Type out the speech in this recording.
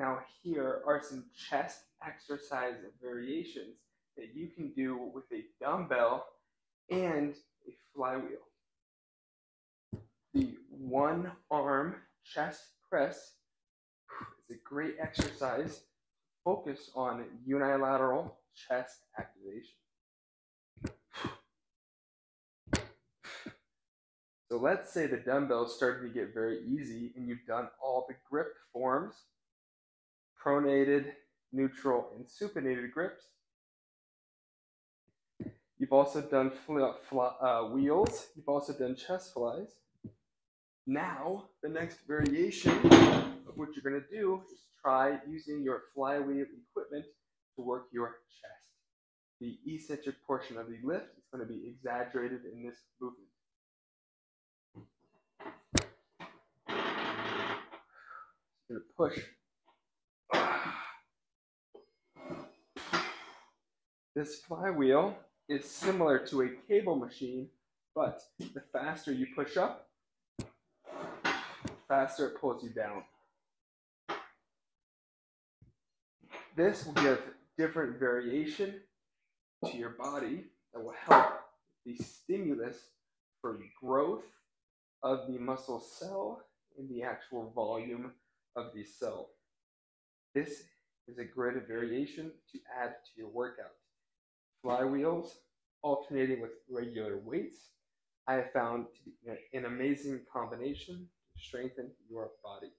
Now here are some chest exercise variations that you can do with a dumbbell and a flywheel. The one arm chest press is a great exercise. Focus on unilateral chest activation. So let's say the dumbbell's starting to get very easy and you've done all the grip forms, pronated, neutral, and supinated grips. You've also done uh, wheels. You've also done chest flies. Now, the next variation of what you're going to do is try using your flywheel equipment to work your chest. The eccentric portion of the lift is going to be exaggerated in this movement. Going to push. This flywheel is similar to a cable machine, but the faster you push up, the faster it pulls you down. This will give different variation to your body that will help the stimulus for growth of the muscle cell and the actual volume of the cell. This is a great variation to add to your workout. Flywheels alternating with regular weights, I have found to be an amazing combination to strengthen your body.